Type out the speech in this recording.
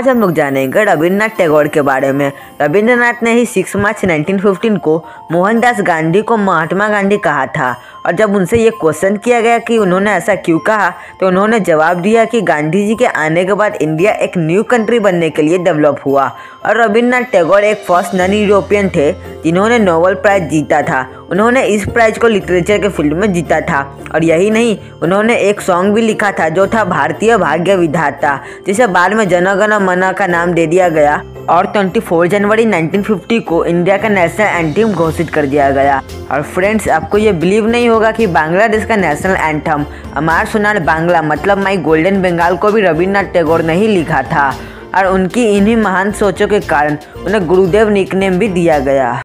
आज हम लोग जानेंगे रविन्द्रनाथ टैगोर के बारे में। रविंद्रनाथ ने ही 6 मार्च 1915 को मोहनदास गांधी को महात्मा गांधी कहा था और जब उनसे ये क्वेश्चन किया गया कि उन्होंने ऐसा क्यों कहा तो उन्होंने जवाब दिया कि गांधी जी के आने के बाद इंडिया एक न्यू कंट्री बनने के लिए डेवलप हुआ। और रविन्द्रनाथ टैगोर एक फ़र्स्ट नन यूरोपियन थे। जिन्होंने नोबल प्राइज जीता था। उन्होंने इस प्राइज को लिटरेचर के फ़ील्ड में जीता था। और यही नहीं, उन्होंने एक सॉन्ग भी लिखा था जो था भारतीय भाग्य विधाता, जिसे बाद में जनगण मना का नाम दे दिया गया। और 24 जनवरी 1950 को इंडिया का नेशनल एंथम घोषित कर दिया गया। और फ्रेंड्स, आपको ये बिलीव नहीं होगा कि बांग्लादेश का नेशनल एंथम, अमार सुनार बांग्ला मतलब माई गोल्डन बंगाल को भी रविन्द्रनाथ टैगोर ने ही लिखा था। और उनकी इन्हीं महान सोचों के कारण उन्हें गुरुदेव निकनेम भी दिया गया।